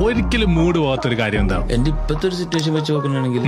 ഒരിക്കലും മൂഡ് പോകാത്തൊരു കാര്യം എന്താ? എന്റെ ഇപ്പത്തെ ഒരു സിറ്റുവേഷൻ വെച്ച് നോക്കുകയാണെങ്കിൽ